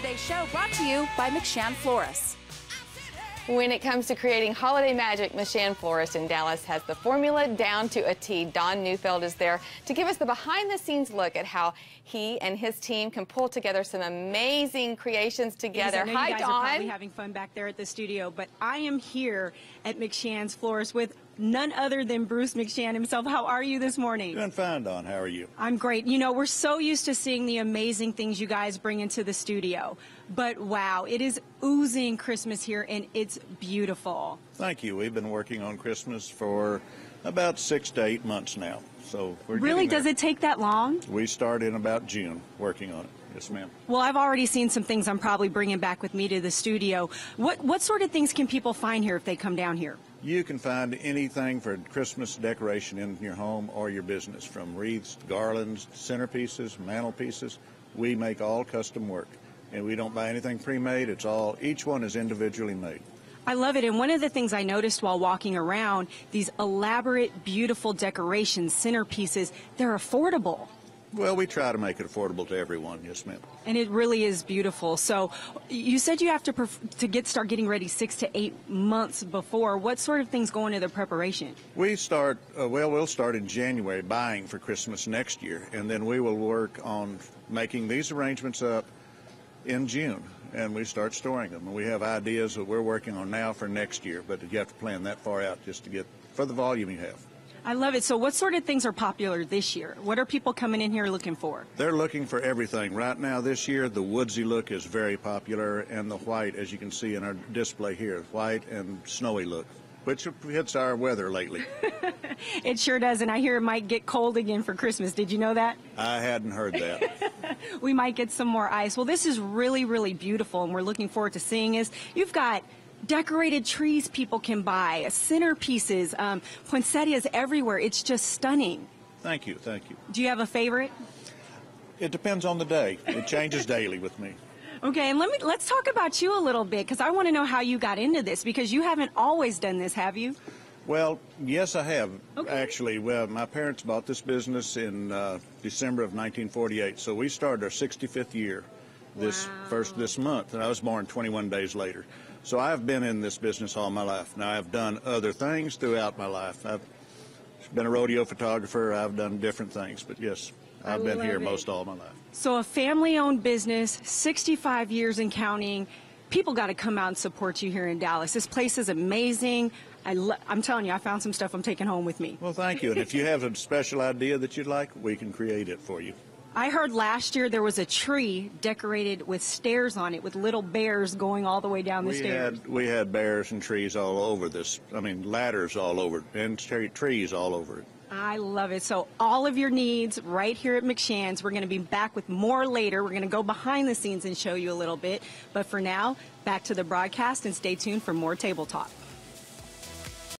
today's show brought to you by McShan Florists. When it comes to creating holiday magic, McShan Florist in Dallas has the formula down to a T. Dawn Neufeld is there to give us the behind-the-scenes look at how he and his team can pull together some amazing creations together. Hi, you guys Dawn. Are probably having fun back there at the studio, but I am here at McShan's Florist with none other than Bruce McShan himself. How are you this morning? Doing fine, Dawn. How are you? I'm great. You know, we're so used to seeing the amazing things you guys bring into the studio. But wow, it is oozing Christmas here and it's beautiful. Thank you. We've been working on Christmas for about six to eight months now. So we're Really? Does it take that long? We start in about June working on it. Yes, ma'am. Well, I've already seen some things I'm probably bringing back with me to the studio. What what sort of things can people find here if they come down here? You can find anything for Christmas decoration in your home or your business, from wreaths, garlands, centerpieces, mantelpieces. We make all custom work, and we don't buy anything pre-made. It's all each one is individually made. I love it. And one of the things I noticed while walking around, these elaborate, beautiful decorations, centerpieces, they're affordable. Well, we try to make it affordable to everyone. Yes, ma'am. And it really is beautiful. So you said you have to to get start getting ready six to eight months before. What sort of things go into the preparation? We start, uh, well, we'll start in January buying for Christmas next year, and then we will work on making these arrangements up in June, and we start storing them. And we have ideas that we're working on now for next year, but you have to plan that far out just to get for the volume you have. I love it. So what sort of things are popular this year? What are people coming in here looking for? They're looking for everything. Right now, this year, the woodsy look is very popular, and the white, as you can see in our display here, white and snowy look, which hits our weather lately. It sure does. And I hear it might get cold again for Christmas. Did you know that? I hadn't heard that. we might get some more ice. Well, this is really, really beautiful, and we're looking forward to seeing this. You've got decorated trees people can buy, centerpieces, um, poinsettias everywhere. It's just stunning. Thank you, thank you. Do you have a favorite? It depends on the day. It changes daily with me. Okay, and let me let's talk about you a little bit because I want to know how you got into this because you haven't always done this, have you? Well, yes, I have Okay. actually. Well, my parents bought this business in uh, December of 1948, so we started our 65th year this Wow. first this month, and I was born 21 days later. So I've been in this business all my life. Now I've done other things throughout my life. I've been a rodeo photographer. I've done different things, but yes, I I've been here it. most all my life. So a family-owned business, 65 years and counting. People got to come out and support you here in Dallas. This place is amazing. I I'm telling you, I found some stuff I'm taking home with me. Well, thank you. And if you have a special idea that you'd like, we can create it for you. I heard last year there was a tree decorated with stairs on it with little bears going all the way down the We stairs. had we had bears and trees all over this. I mean, ladders all over it, and trees all over it. I love it. So all of your needs right here at McShan's. We're going to be back with more later. We're going to go behind the scenes and show you a little bit. But for now, back to the broadcast and stay tuned for more Table Talk.